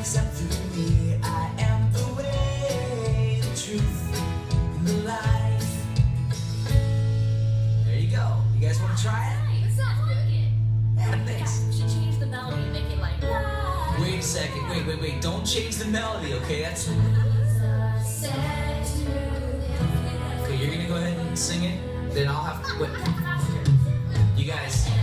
except through me. I am the way, the truth, and the life. There you go. You guys want to try it? It sounds like. Yeah, thanks. We should change the melody and make it like. Wait a second. Wait, wait, wait. Don't change the melody, okay? That's okay. You're gonna go ahead and sing it. Then I'll have to. Wait. You guys.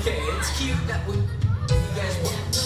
Okay, it's cute that we, you guys want.